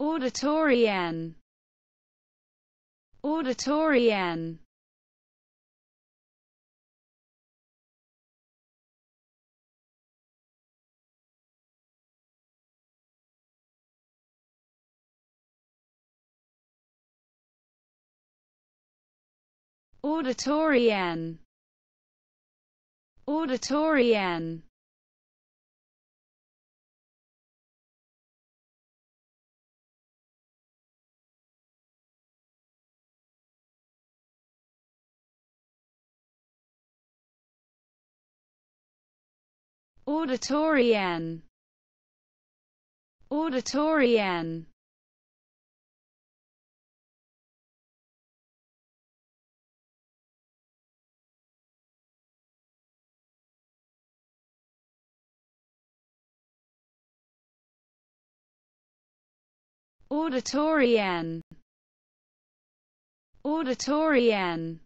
Auditorian. Auditorian. Auditorian. Auditorian. Auditorian. Auditorian. Auditorian. Auditorian.